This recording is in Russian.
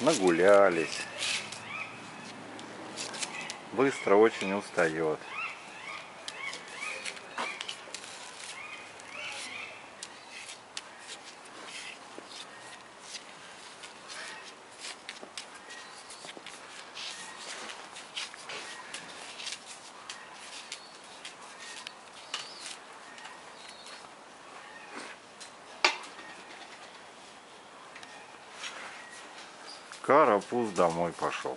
нагулялись. Быстро очень устает. Карапуз домой пошел.